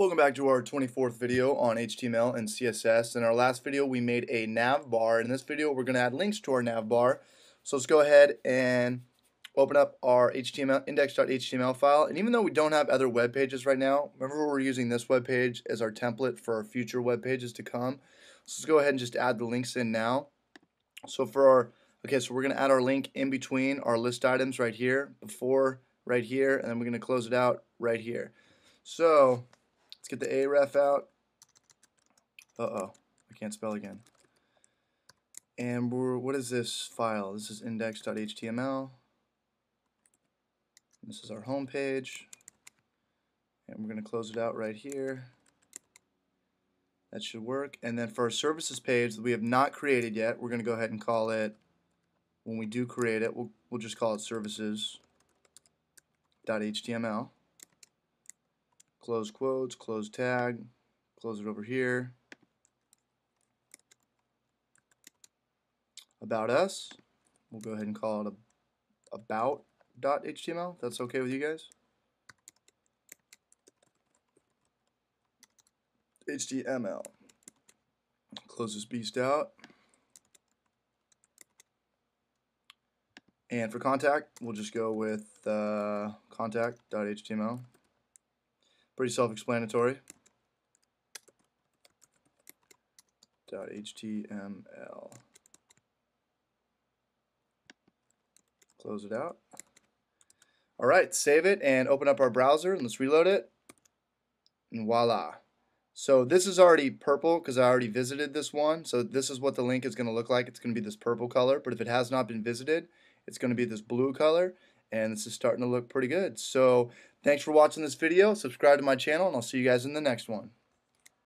Welcome back to our 24th video on HTML and CSS. In our last video we made a nav bar. In this video we're going to add links to our nav bar. So let's go ahead and open up our HTML index.html file and even though we don't have other web pages right now, remember we're using this web page as our template for our future web pages to come. So let's go ahead and just add the links in now. So for our, okay so we're going to add our link in between our list items right here, before right here, and then we're going to close it out right here. So get the a href out. Uh-oh, I can't spell again. And we're, what is this file? This is index.html. This is our home page. And we're going to close it out right here. That should work. And then for our services page that we have not created yet, we're going to go ahead and call it, when we do create it, we'll, we'll just call it services.html close quotes, close tag, close it over here. About us, we'll go ahead and call it a about.html. That's okay with you guys? HTML. Close this beast out. And for contact, we'll just go with uh, contact.html. Pretty self-explanatory. .html. Close it out. All right, save it and open up our browser and let's reload it. And voila. So this is already purple because I already visited this one. So this is what the link is going to look like. It's going to be this purple color. But if it has not been visited, it's going to be this blue color and this is starting to look pretty good. So thanks for watching this video. Subscribe to my channel, and I'll see you guys in the next one.